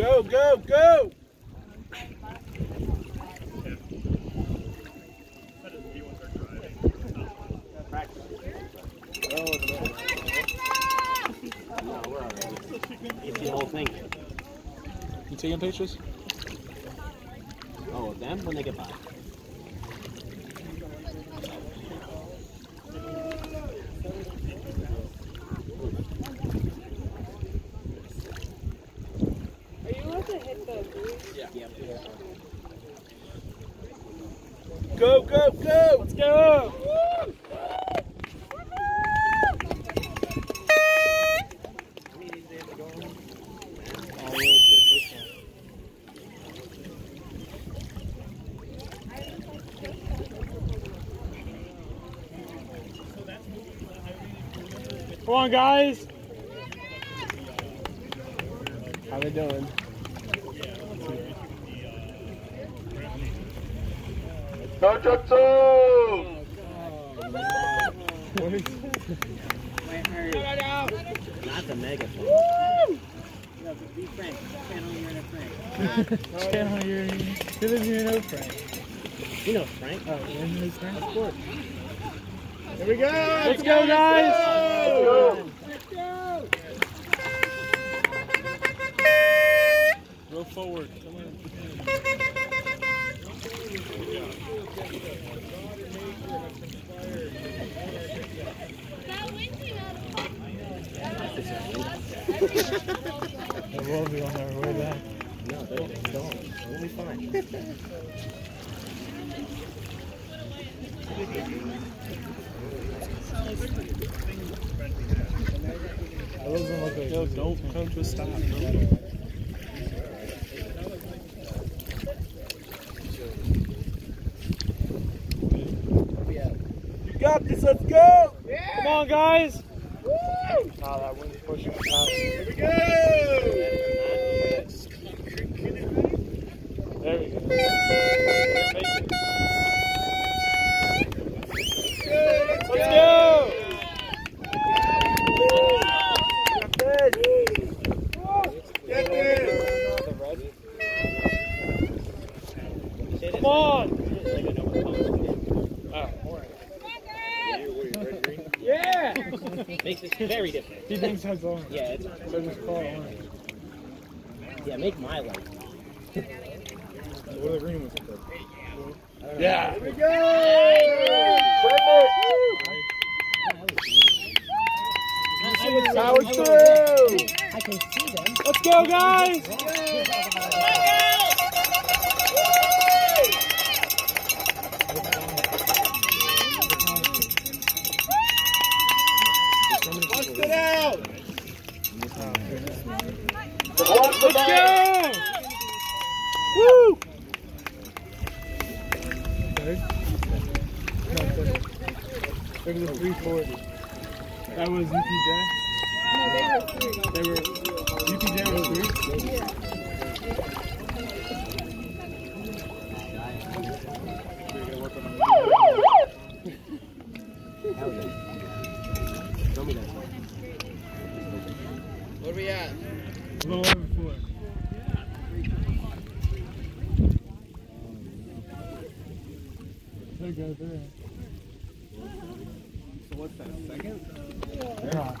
go, go! It's the whole thing. You taking pictures? Oh, them when they get by. Go, go, go! Let's go! Come on, guys. How they doing? Go, Jutsu! What is Not the megaphone. Be frank. Channel your inner Frank. channel your Who lives here know Frank? You know Frank. Oh, you is Frank? Of course. Here we go! Let's go, guys! Go! Go forward. Come on. They will be on their way back. No, they don't. We'll be fine. It doesn't look like Yo, don't come to a stop. Got this, let's go! Come on, guys! Oh, that wind's pushing us out. Here we go! There we go. Let's Let's go! Come on! Oh. Yeah! Makes it very different. He thinks that's on. Yeah, it's, So just call it orange. yeah, make my life. What are the green ones? Yeah! Here we go! Power through! I can see them. Let's go, guys! Let's go! Woo! Third? No, third. Third is a 340. That was UPJ? No, they were three. They were, UPJ was three? Yeah. Show me that. Where we at? A little over four. There goes there. So what's that, second? They're hot.